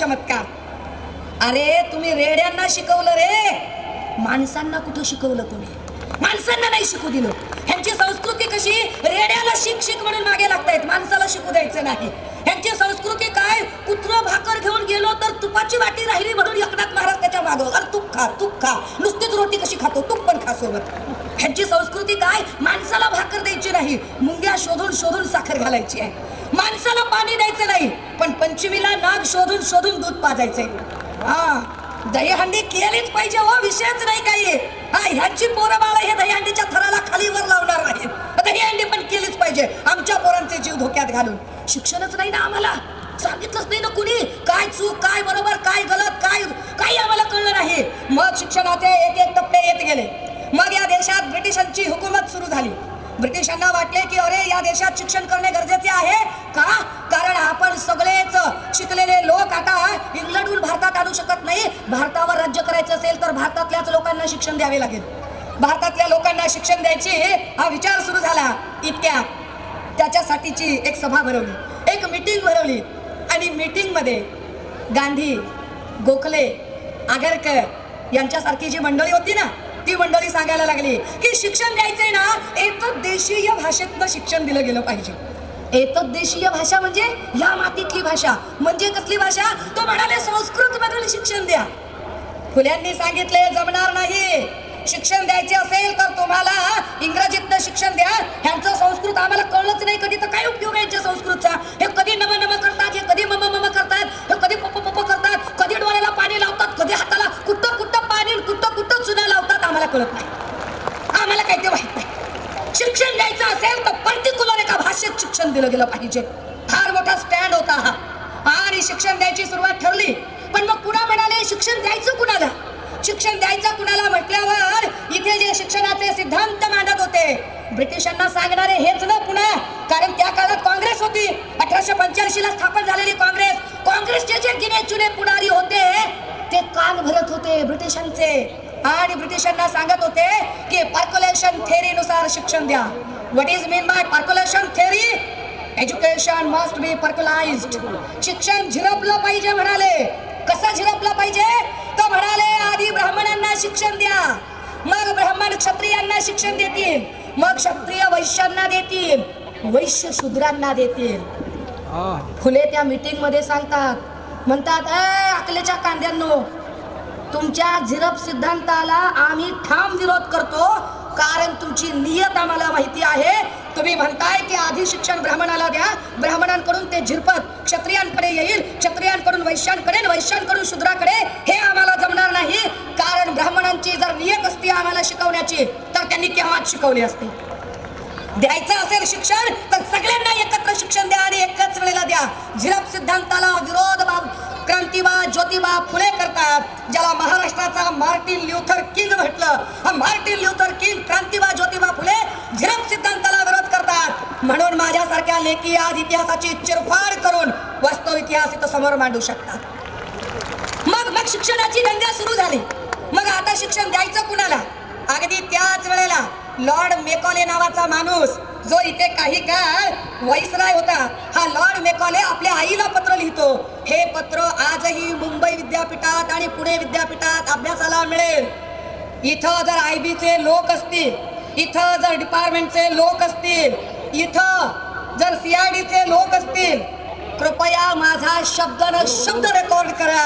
चमत्कार. अरे तुम्ही रेड्यांना शिकवलं रे. माणसांना कुठं शिकवलं तुम्ही? माणसांना नाही शिकू दिलं. ह्यांची संस्कृती कशी? रेड्याला शिक शिक म्हणून मागे लागतायत. माणसाला शिकू द्यायचं नाही. ह्यांची संस्कृती काय? कुत्र भाकर घेऊन गेलो तर तुपाची वाटी राहिली म्हणून एकनाथ महाराज त्याच्या मागं. अरे तूप खा तूप खा. नुसतीच रोटी कशी खातो? तूप पण खा सोबत. ह्यांची संस्कृती काय? माणसाला भाकर द्यायची नाही. मुंग्या शोधून शोधून साखर घालायची आहे. माणसाला पाणी द्यायचं नाही पण पंचमीला नाग शोधून शोधून दूध पाजायचंय हा दहीहंडी केलीच पाहिजे हो विषयच नाही काही. हा ह्यांची पोरं बाळा हे दहीहंडीच्या थराला खाली वर लावणार नाही दहीहंडी पण केलीच पाहिजे आमच्या पोरांचे जीव धोक्यात घालून. शिक्षणच नाही ना आम्हाला. सांगितलंच नाही ना कुणी. काय चूक काय बरोबर काय गलत काय काही आम्हाला कळलं नाही. मग शिक्षणाचे एक एक टप्पे येत गेले. मग या देशात ब्रिटिशांची हुकूमत सुरू झाली. ब्रिटिशांना वाटले की अरे या देशात शिक्षण करणे गरजेचे आहे का? कारण आपण सगळेच शिकलेले लोक आता इंग्लंडहून भारतात आणू शकत नाही. भारतावर राज्य करायचं असेल तर भारतातल्याच लोकांना शिक्षण द्यावे लागेल. भारतातल्या लोकांना शिक्षण द्यायची हा विचार सुरू झाला इतक्या. त्याच्यासाठीची एक सभा भरवली एक मीटिंग भरवली. आणि मीटिंगमध्ये गांधी गोखले आगरकर यांच्यासारखी जी मंडळी होती ना ती मंडळी सांगायला लागली की शिक्षण द्यायचंय ना एकच देशीय भाषेतनं शिक्षण दिलं गेलं पाहिजे. एकच देशीय भाषा म्हणजे या मातीतली भाषा. म्हणजे कसली भाषा? तो म्हणाले संस्कृत मधून शिक्षण द्या. फुल्यांनी सांगितले जमणार नाही. शिक्षण द्यायचे असेल तर तुम्हाला इंग्रजीतनं शिक्षण द्या. ह्यांचं संस्कृत आम्हाला कळलंच नाही कधी तर काय उपयोग आहे यांच्या संस्कृतचा? केलं पाहिजे. फार मोठा स्टँड होता हा. आणि शिक्षण द्यायची सुरुवात ठरली. पण मग पुन्हा म्हणाले शिक्षण द्यायचं कुणाला? शिक्षण द्यायचं कुणाला? म्हटल्यावर इथे जे शिक्षणाचे सिद्धांत मांडत होते ब्रिटिशांना सांगणारे हेच ना पुन्हा कारण त्या काळात काँग्रेस होती. अठराशे पंच्याऐंशी ला स्थापन झालेली काँग्रेस. काँग्रेसचे जे गिने चुने पुढारी होते ते कान भरत होते ब्रिटिशांचे. आणि ब्रिटिशांना सांगत होते की पार्क्युलेशन थेअरी नुसार शिक्षण द्या. What is mean by percolation theory education must be percolize शिक्षण झिरपलं पाहिजे म्हणाले. कसं झिरपलं पाहिजे? तो म्हणाले आधी ब्राह्मणांना शिक्षण द्या. मग ब्राह्मण क्षत्रियांना शिक्षण देतील. मग क्षत्रिय वैश्यांना देतील. वैश्य शूद्रांना देतील. फुले त्या मीटिंगमध्ये सांगतात. म्हणतात अकलेच्या कांद्यांनो तुमच्या झिरप सिद्धांताला आम्ही ठाम विरोध करतो. कारण तुमची नियत आम्हाला माहिती आहे. तुम्ही म्हणताय की आधी शिक्षण ब्राह्मणाला द्या. ब्राह्मणांकडून ते झिरपत क्षत्रियांकडे येईल क्षत्रियांकडून वैश्यांकडे वैश्यांकडून शूद्राकडे हे आम्हाला जमणार नाही. कारण ब्राह्मणांची जर नियत असती आम्हाला शिकवण्याची तर त्यांनी केव्हाच शिकवली असती? द्यायचं असेल शिक्षण तर सगळ्यांना एकत्र शिक्षण द्या आणि एकाच वेळेला द्या. झिरप सिद्धांताला विरोध बाब क्रांतिबा ज्योतिबा फुले करतात ज्याला महाराष्ट्राचा मार्टिन ल्युथर किंग म्हटलं. हा Martin Luther King Krantiba Jyotiba Phule झिरप सिद्धांत म्हणून माझ्यासारख्या लेखी आज इतिहासाची चिरफाड करून वास्तव इतिहास इथं समोर मांडू शकतात. मग मग शिक्षणाची दंगा सुरू झाली. मग आता शिक्षण द्यायचं कुणाला? अगदी त्याच वेळेला लॉर्ड मेकॉले नावाचा माणूस जो इथे काही काळ वैसराय होता हा लॉर्ड मेकॉले आपल्या आईला पत्र लिहितो. हे पत्र आजही मुंबई विद्यापीठात आणि पुणे विद्यापीठात अभ्यासाला मिळेल. इथं जर आय बीचे लोक असतील इथं जर डिपार्टमेंटचे लोक असतील इथं जर सीआयडीचे लोक असतील कृपया माझा शब्द न शब्द रेकॉर्ड करा.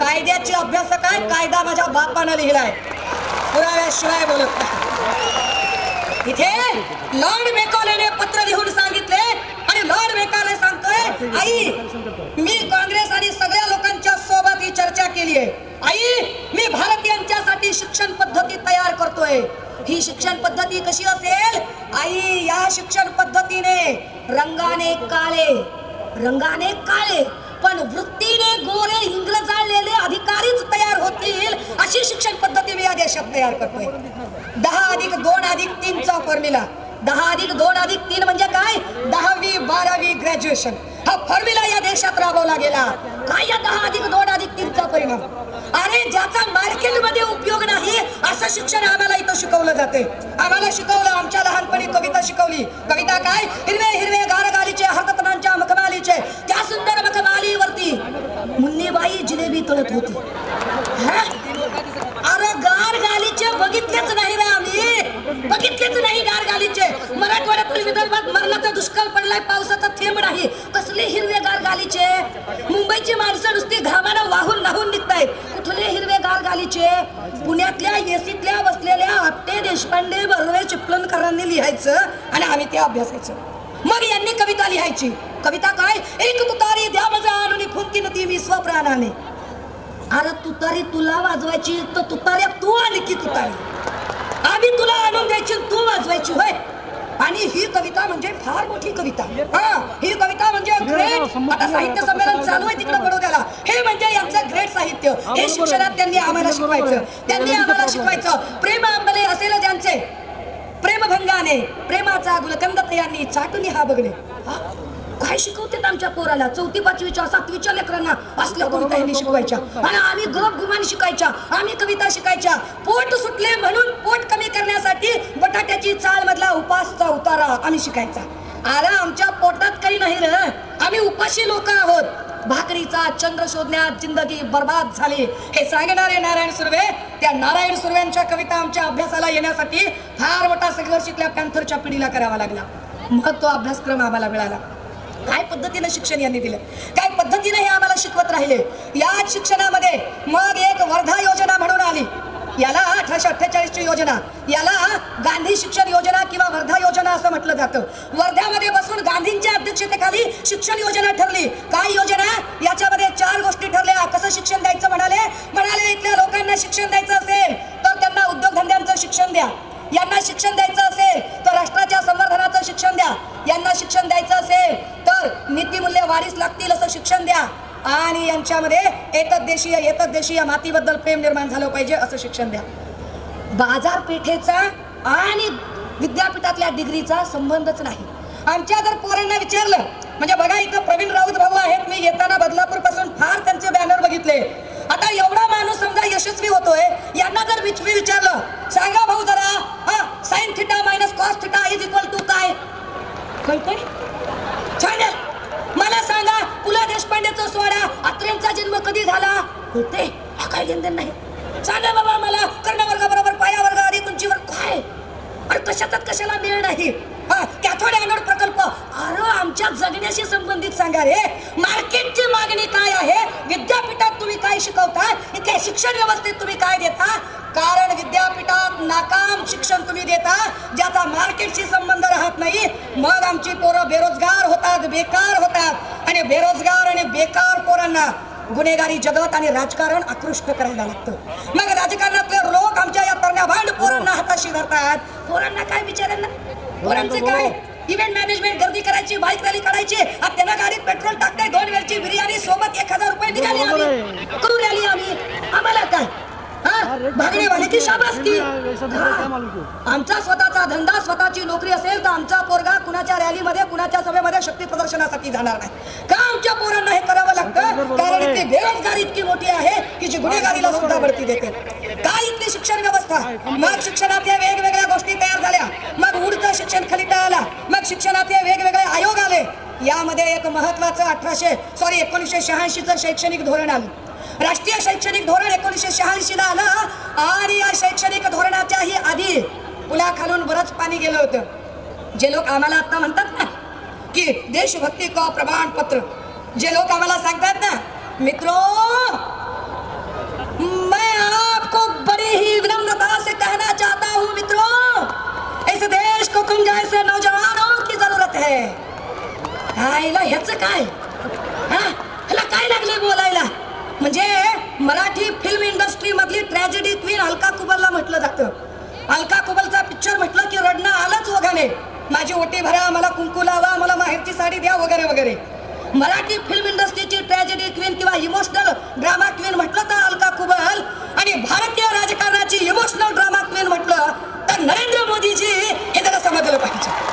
कायद्याची अभ्यासक आहे कायदा माझ्या बापानं लिहिलाय. पुराव्याशिवाय बोलत नाही. इथे लॉर्ड मेकॉलेने पत्र लिहून सांगितले आणि लॉर्ड मेकॉले सांगतोय आई मी काँग्रेस आणि सगळ्या लोकांच्या सोबत ही चर्चा केली आहे. आई मी भारतीयांच्यासाठी शिक्षण पद्धती तयार करतोय. ही शिक्षण पद्धती कशी असेल? आई या शिक्षण पद्धतीने रंगाने काळे रंगाने काळे पण वृत्तीने गोरे इंग्रजाळलेले अधिकारीच तयार होतील अशी शिक्षण पद्धती मी या देशात तयार करतोय. दहा अधिक दोन अधिक तीनचा फॉर्म्युला दहा अधिक दोन अधिक तीन म्हणजे काय? दहावी बारावी ग्रॅज्युएशन हा फॉर्म्युला या देशात राबवला गेला. काय या दहा अधिक दोन अधिक तीनचा परिणाम? अरे ज्याचा मार्केटमध्ये उपयोग नाही असं शिक्षण आम्हाला शिकवलं जाते. आम्हाला शिकवलं आमच्या लहानपणी कविता शिकवली. कविता काय? हिरवे हिरवे गारगालीचे हरकतनांच्या मखमालीचे. त्या सुंदर मखमालीवरती मुन्नी तळत होती. अरे गार गालीचे बघितलेच नाही रे आम्ही. बघितलेच नाही गार गालीचे मराठवाड्यातील विदर्भात मरणाचा दुष्काळ पडलाय पावसाचा थेंब नाही. कसले हिरवे गार गालीचे मुंबईची माणसं नुसती घामानं वाहून नाहून निघतायत. कुठले पुण्यातल्या एसीतल्या बसलेल्या आपटे देशपांडे बर्वे चिपळणकरांनी लिहायचं आणि आम्ही ते अभ्यासायचं. मग यांनी कविता लिहायची. कविता काय? एक तुतारी द्या मजा आणून फुंकी नदी मी स्वप्राणाने. अरे तुतारी तुला वाजवायची तर तुतार्या तू आणि की तुतारी. आम्ही तुला आणून द्यायची तू वाजवायची होय. आणि ही कविता म्हणजे फार मोठी कविता. हा ही कविता आता साहित्य संमेलन चालू आहे तिकडे बडोद्याला हे म्हणजे यांचं ग्रेट साहित्य. हे शिक्षणात त्यांनी आम्हाला शिकवायचं. त्यांनी आम्हाला शिकवायचं. प्रेम आंबले असेल ज्यांचे. प्रेमभंगाने प्रेमाचा गुलकंद यांनी चाटून हा बघणे? काय शिकवतात आमच्या पोराला? चौथी पाचवीच्या सातवीच्या लेकरांना असल्या कविता यांनी शिकवायच्या? आणि आम्ही गप गुमान शिकायच्या. आम्ही कविता शिकायच्या. पोट सुटले म्हणून पोट कमी करण्यासाठी बटाट्याची चाळ मधला उपासचा उतारा आम्ही शिकायचा. अरे आमच्या पोटात काही नाही रे. आम्ही उपाशी लोक आहोत. भाकरीचा चंद्र शोधण्यात जिंदगी बर्बाद झाली. हे सांगणारे नारायण सुर्वे त्या नारायण सुर्व्यांच्या कविता आमच्या अभ्यासाला येण्यासाठी फार मोठा संघर्ष इथल्या पॅन्थरच्या पिढीला करावा लागला. मग तो अभ्यासक्रम आम्हाला मिळाला. काय पद्धतीनं शिक्षण यांनी दिलं? काय पद्धतीने हे आम्हाला शिकवत राहिले? या शिक्षणामध्ये मग एक वर्धा योजना म्हणून आली. याला अठराशे अठ्ठेचाळीसची योजना याला गांधी शिक्षण योजना किंवा वर्धा योजना असं म्हटलं जातं. वर्ध्यामध्ये बसून गांधींच्या अध्यक्षतेखाली शिक्षण योजना ठरली. काय योजना? याच्यामध्ये चार गोष्टी ठरल्या. कसं शिक्षण द्यायचं म्हणाले? म्हणाले इथल्या लोकांना शिक्षण द्यायचं असेल तर त्यांना उद्योगधंद्यांचं शिक्षण द्या. यांना शिक्षण द्यायचं असेल तर राष्ट्राच्या संवर्धनाचं शिक्षण द्या. यांना शिक्षण द्यायचं असेल तर नीतिमूल्य वाढीस लागतील असं शिक्षण द्या. आणि यांच्यामध्ये एकच देशीय एकच देशीय मातीबद्दल प्रेम निर्माण झालं पाहिजे असं शिक्षण द्या. बाजारपेठेचा आणि विद्यापीठातल्या डिग्रीचा संबंधच नाही. आमच्या जर पोरांना विचारलं म्हणजे बघा इथं प्रवीण राऊत भाऊ आहेत मी येताना बदलापूरपासून फार त्यांचे बॅनर बघितले आता एवढा माणूस समजा यशस्वी होतोय यांना जर विच- मी विचारलं सांगा भाऊ जरा हा sine theta minus cos theta is equal to काय कळतंय छान आहे. मला सांगा पु ल देशपांडेचा सोहळा अत्रेंचा जन्म कधी होते हा काय घेणं नाही. सांगा बाबा मला कर्णवर्गाबरोबर पायावर्ग आणि उंचीवर काय? अरे कशातच कशाला मिळ नाही. कॅथोड एनोड प्रकल्प. अरे आमच्या जगण्याशी संबंधित सांगा रे. मार्केटची मागणी काय आहे? विद्यापीठात तुम्ही काय शिकवता इथल्या शिक्षण व्यवस्थेत तुम्ही काय देता? कारण विद्यापीठात नाकाम शिक्षण तुम्ही देता ज्याचा मार्केटशी संबंध राहत नाही. मग आमची पोरं बेरोजगार होतात बेकार होतात. आणि बेरोजगार आणि बेकार पोरांना गुन्हेगारी जगत आणि राजकारण आकृष्ट करायला लागतं. मग राजकारणातले लोक आमच्या या तरण्या भांड पोरांना हाताशी धरतात. पोरांना काय विचारांना पोरांचे काय? इव्हेंट मॅनेजमेंट गर्दी करायची बाईक रॅली काढायची त्यांना गाडीत पेट्रोल टाकते दोन वेळची बिर्याणी सोबत एक हजार रुपये निघाली आम्ही. करू रॅली आम्ही. आम्हाला काय? हा? की. आमचा स्वतःचा धंदा स्वतःची नोकरी असेल तर आमचा पोरगा कुणाच्या रॅलीमध्ये कुणाच्या सभेमध्ये शक्ती प्रदर्शनासाठी जाणार नाही. का? आमच्या पोरांना हे करावं लागतं? कारण इथली बेरोजगारी इतकी मोठी आहे की जी गुन्हेगारीला सुद्धा बढती देते. काय इथली शिक्षण व्यवस्था? मग शिक्षणातल्या वेगवेगळ्या गोष्टी तयार झाल्या. मग उडचं शिक्षण खलिता आला. मग शिक्षणातले वेगवेगळे आयोग आले. यामध्ये एक महत्वाचं अठराशे सॉरी एकोणीसशे शहाऐंशीचं शैक्षणिक धोरण आलं. राष्ट्रीय शैक्षणिक धोरण एकोणीसशे शहाऐंशी ला आलं. आणि या शैक्षणिक धोरणाच्याही आधी पुलाखालून बरंच पाणी गेलं होतं. जे लोक आम्हाला आता म्हणतात ना की देशभक्ती का प्रमाणपत्र. जे लोक आम्हाला सांगतात ना मित्रो मैं आपको बड़ी ही विनम्रता से कहना चाहता हूँ मित्रों। इस देश को तुम जैसे नौजवानों की जरूरत है। आईला ह्याच काय? हा ह्याला काय लागले बोलायला म्हणजे मराठी फिल्म इंडस्ट्री मधली ट्रॅजेडी क्वीन अलका कुबलला म्हटलं जातं. अलका कुबलचा पिक्चर म्हटलं की रडणं आलंच वगैरे. माझी ओटी भरा मला कुंकू लावा मला माहेरची साडी द्या वगैरे वगैरे. मराठी फिल्म इंडस्ट्रीची ट्रॅजेडी क्वीन किंवा इमोशनल ड्रामा क्वीन म्हटलं तर अलका कुबल. आणि भारतीय राजकारणाची इमोशनल ड्रामा क्वीन म्हटलं तर नरेंद्र मोदीजी हे जरा समजलं पाहिजे